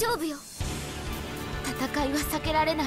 勝負よ。戦いは避けられない。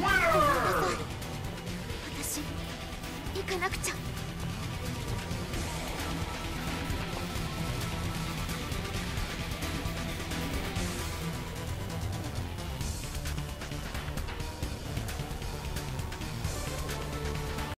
私行かなくちゃ。